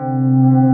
うん